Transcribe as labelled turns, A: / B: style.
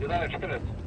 A: 11.14.